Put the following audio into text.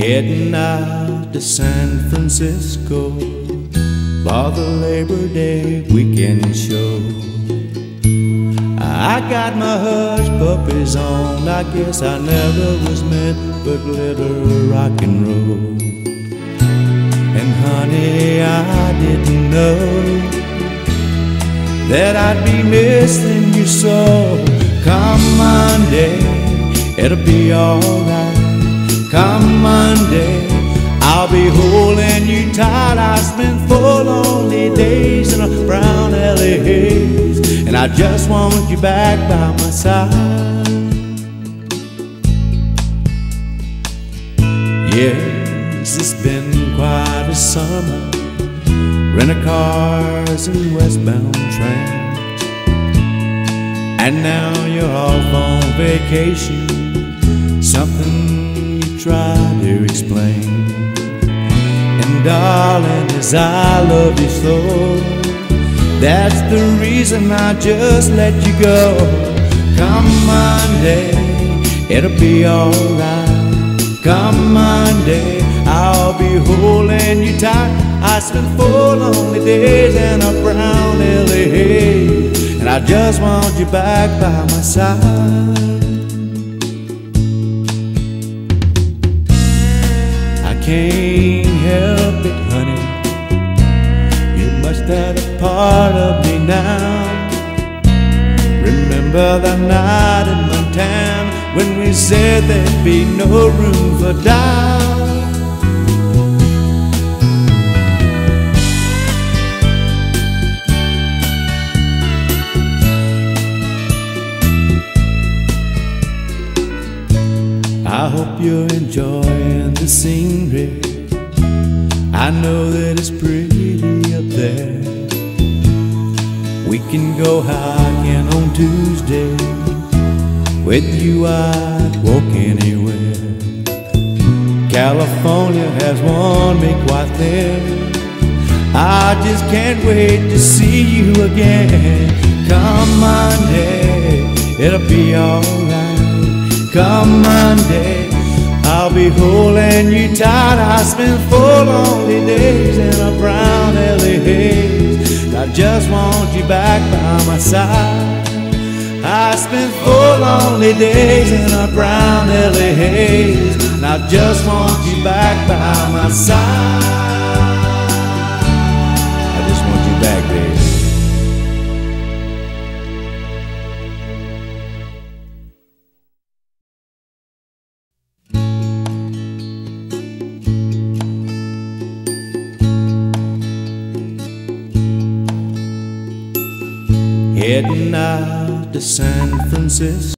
Heading out to San Francisco for the Labor Day weekend show. I got my hush puppies on. I guess I never was meant for glitter rock and roll. And honey, I didn't know that I'd be missing you so. Come Monday, it'll be alright. Come Monday, I'll be holding you tight. I spent four lonely days in a brown LA haze, and I just want you back by my side. Yes, it's been quite a summer. Rental cars and westbound trains. And now you're off on vacation. Something try to explain. And darling, as I love you so, that's the reason I just let you go. Come Monday, it'll be alright. Come Monday, I'll be holding you tight. I spent four lonely days in a brown LA and I just want you back by my side. Can't help it, honey. You must have a part of me now. Remember that night in Montana when we said there'd be no room for doubt. I hope you're enjoying the scenery. I know that it's pretty up there. We can go hiking on Tuesday. With you, I'd walk anywhere. California has worn me quite thin. I just can't wait to see you again. Come Monday, it'll be alright. Come Monday, I'll be holding you tight. I spent four lonely days in a brown LA haze. I just want you back by my side. I spent four lonely days in a brown LA haze. And I just want you back by my Heading out to San Francisco.